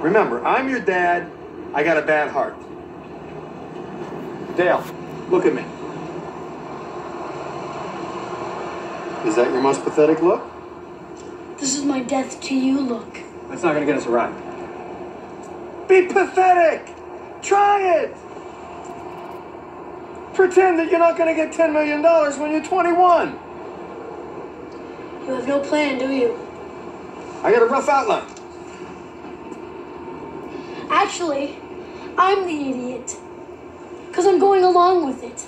Remember, I'm your dad. I got a bad heart. Dale, look at me. Is that your most pathetic look? This is my death to you look. That's not gonna get us a ride. Be pathetic! Try it! Pretend that you're not going to get $10 million when you're 21. You have no plan, do you? I got a rough outline. Actually, I'm the idiot. Because I'm going along with it.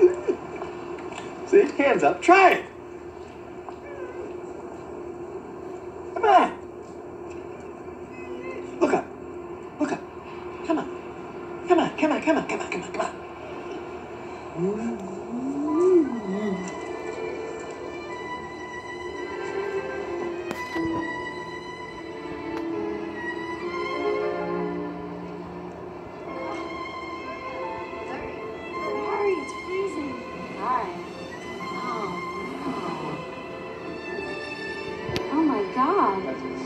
See? Hands up. Try it. Come on. Look up. Look up. Come on. Come on, come on, come on, come on, come on, come on.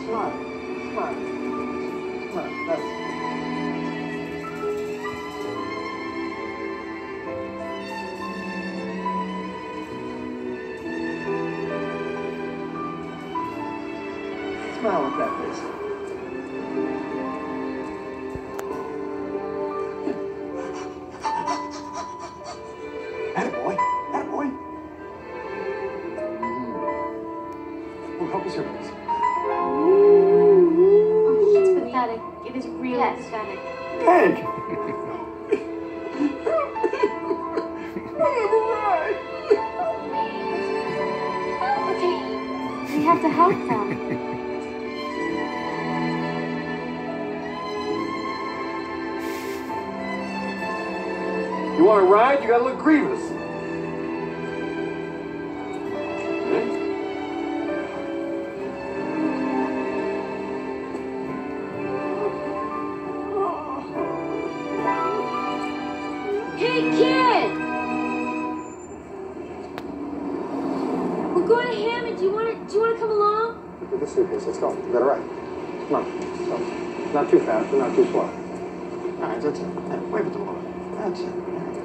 Smart. Smart. Smart. That's. Smile with that face. Attaboy. Attaboy. Oh, mm. help us here, please. It's pathetic. It is really Yes. pathetic. Hank! I'll never ride. Okay. We have to help them. You want to ride? You gotta look grievous. Kid! We're going to Hammond. Do you want to? Do you want to come along? Look at the suitcase. Let's go. You got it right. Come on. Go. Not too fast, but not too slow. All right, that's it. Wave at the woman. That's it.